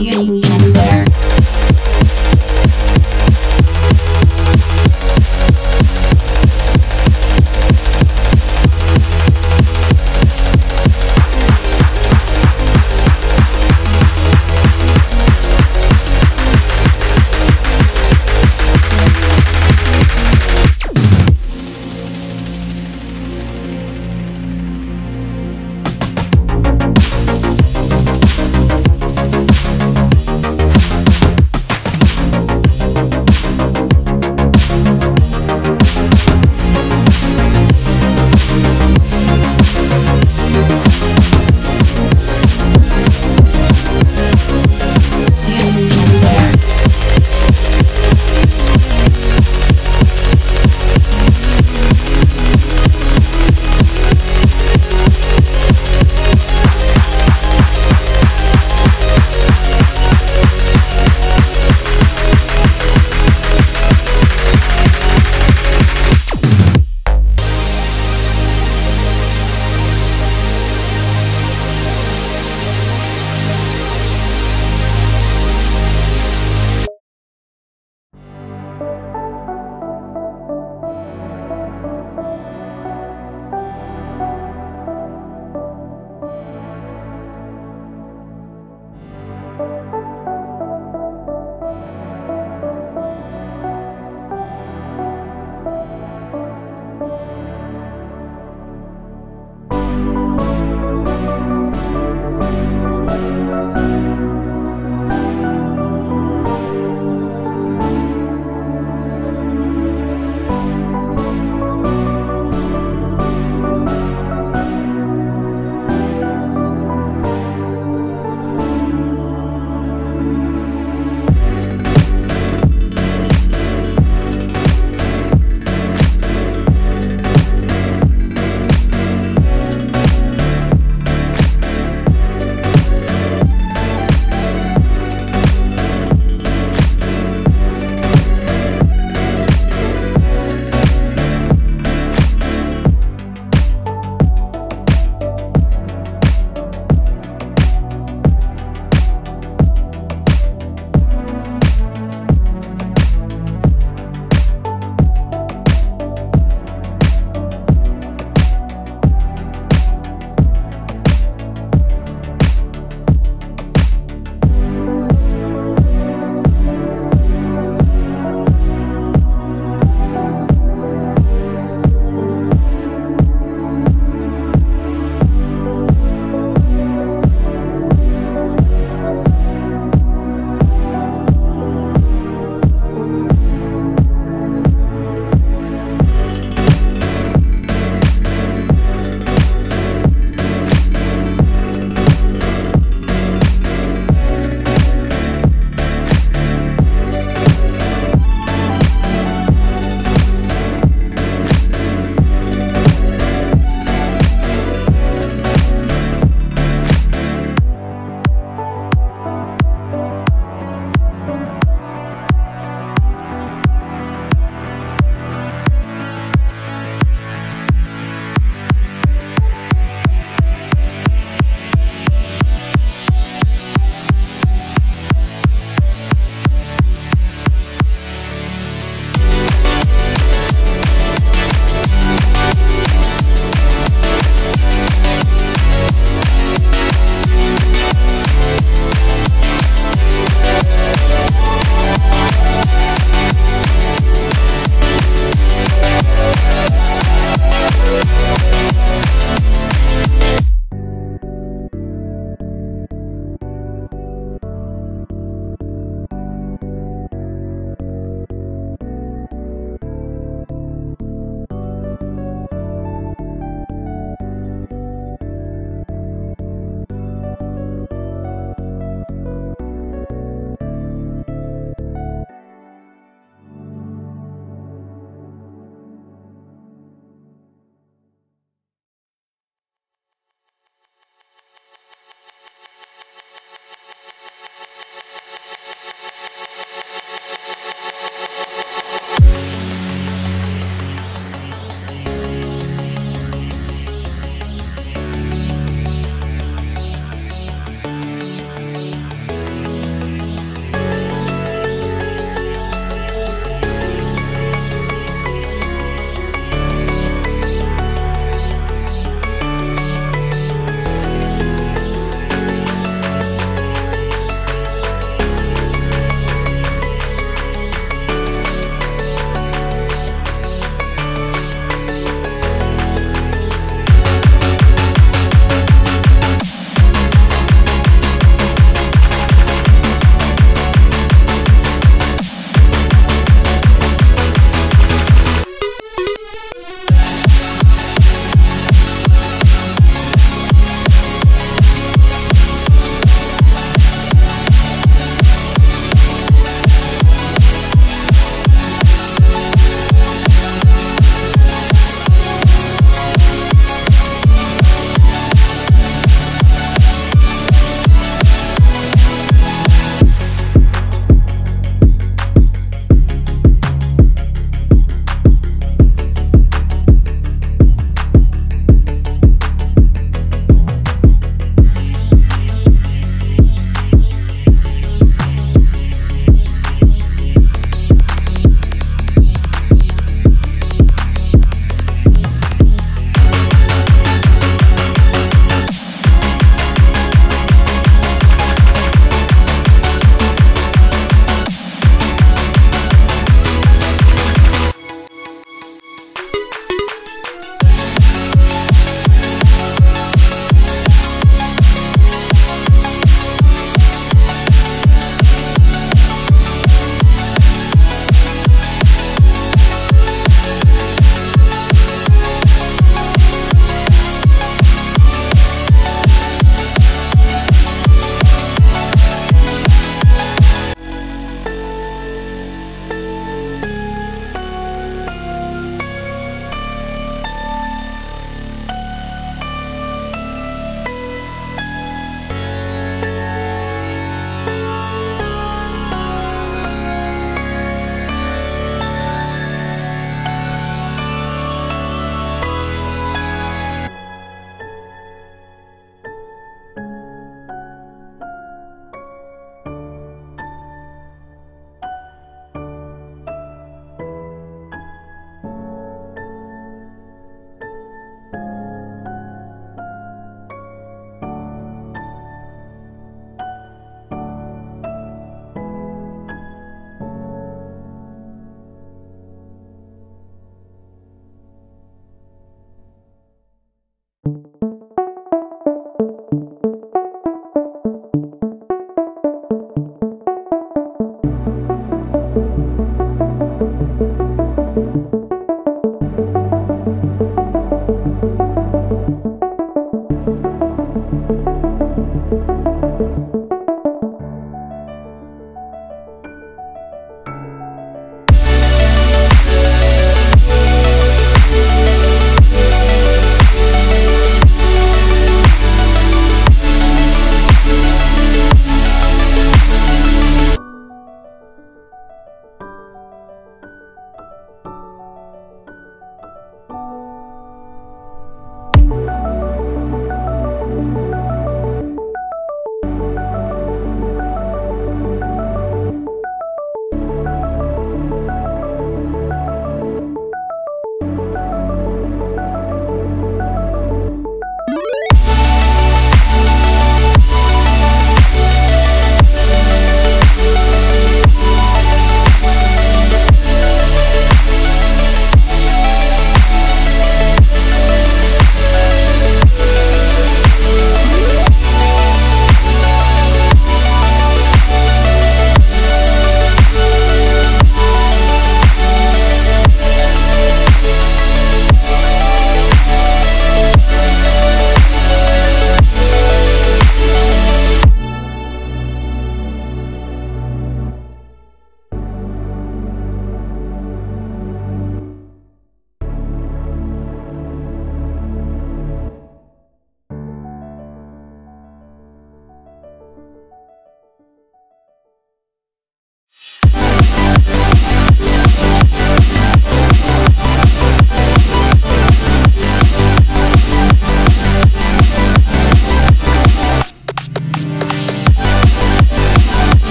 You ain't got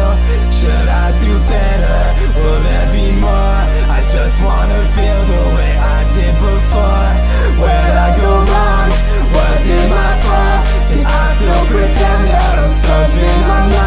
will Should I do better? Will there be more? I just wanna feel the way I did before Where'd I go wrong? Was it my fault? Can I still pretend that I'm something I'm not?